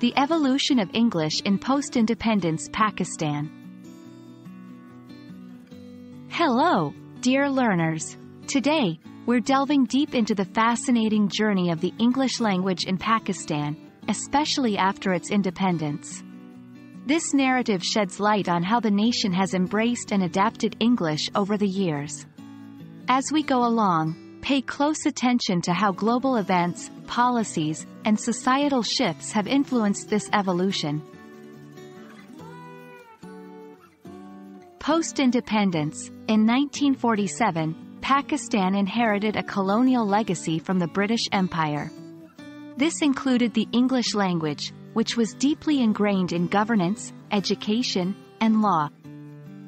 The evolution of English in post-independence Pakistan. Hello, dear learners. Today, we're delving deep into the fascinating journey of the English language in Pakistan, especially after its independence. This narrative sheds light on how the nation has embraced and adapted English over the years. As we go along, pay close attention to how global events, policies, and societal shifts have influenced this evolution. Post-independence, in 1947, Pakistan inherited a colonial legacy from the British Empire. This included the English language, which was deeply ingrained in governance, education, and law.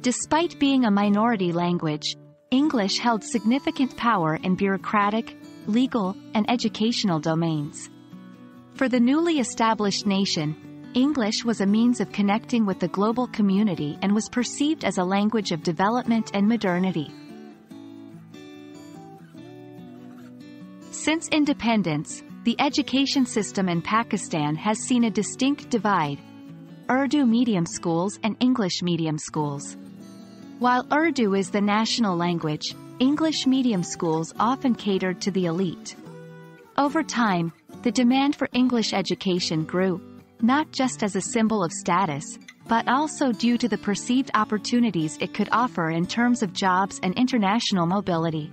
Despite being a minority language, English held significant power in bureaucratic, legal, and educational domains. For the newly established nation, English was a means of connecting with the global community and was perceived as a language of development and modernity. Since independence, the education system in Pakistan has seen a distinct divide. Urdu medium schools and English medium schools. While Urdu is the national language, English medium schools often catered to the elite. Over time, the demand for English education grew, not just as a symbol of status, but also due to the perceived opportunities it could offer in terms of jobs and international mobility.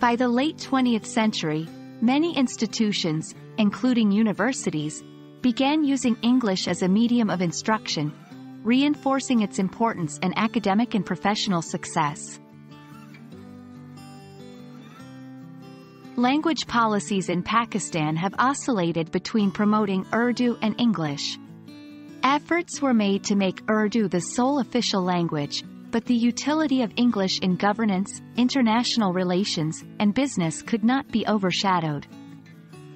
By the late 20th century, many institutions, including universities, began using English as a medium of instruction, reinforcing its importance in academic and professional success. Language policies in Pakistan have oscillated between promoting Urdu and English. Efforts were made to make Urdu the sole official language, but the utility of English in governance, international relations, and business could not be overshadowed.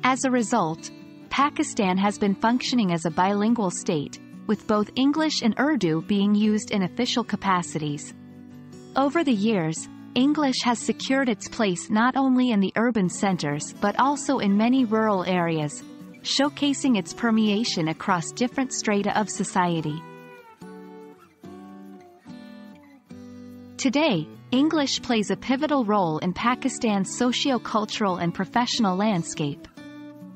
As a result, Pakistan has been functioning as a bilingual state, with both English and Urdu being used in official capacities. Over the years, English has secured its place not only in the urban centers but also in many rural areas, showcasing its permeation across different strata of society. Today, English plays a pivotal role in Pakistan's socio-cultural and professional landscape.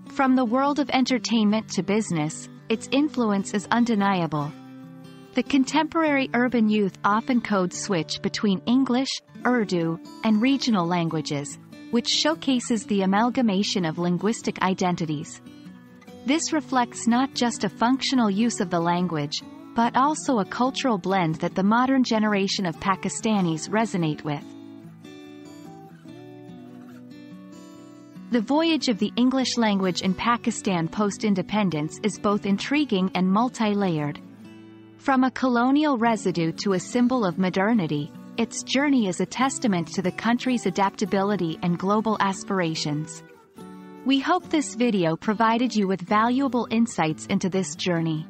From the world of entertainment to business, its influence is undeniable. The contemporary urban youth often code switch between English, Urdu, and regional languages, which showcases the amalgamation of linguistic identities. This reflects not just a functional use of the language, but also a cultural blend that the modern generation of Pakistanis resonate with. The voyage of the English language in Pakistan post-independence is both intriguing and multi-layered. From a colonial residue to a symbol of modernity, its journey is a testament to the country's adaptability and global aspirations. We hope this video provided you with valuable insights into this journey.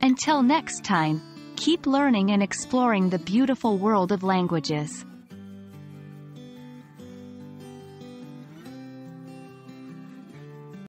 Until next time, keep learning and exploring the beautiful world of languages.